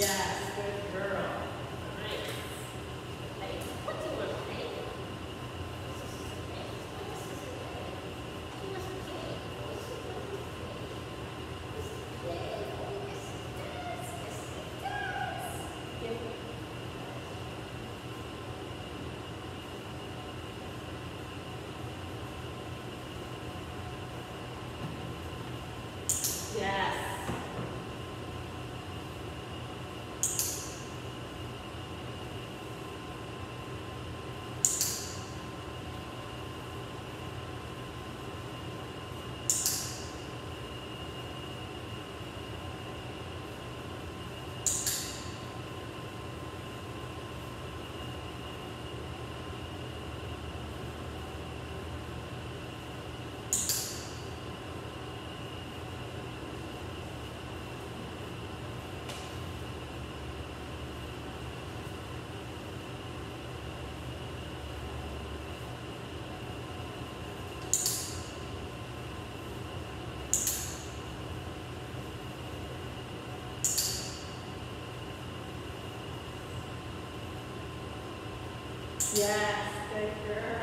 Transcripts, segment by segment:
Yes. Yes, good girl.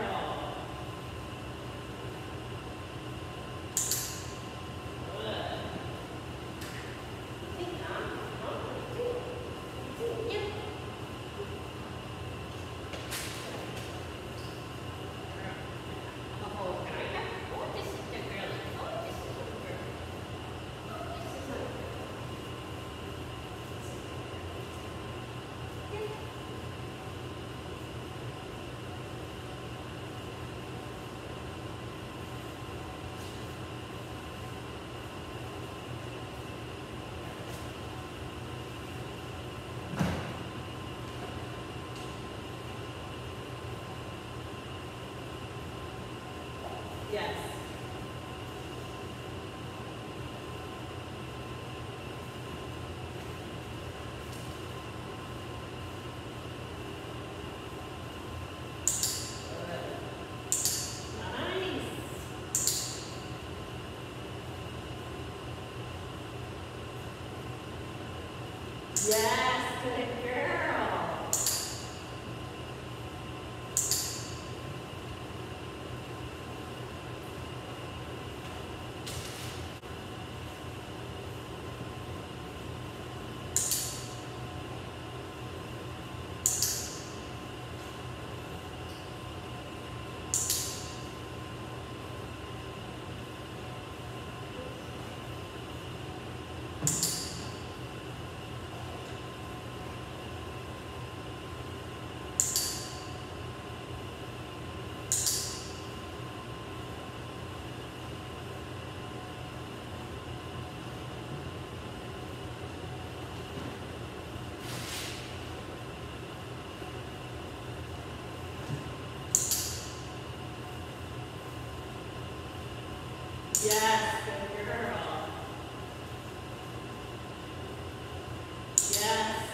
Yes. Yes, good. Yes, good girl. Yes.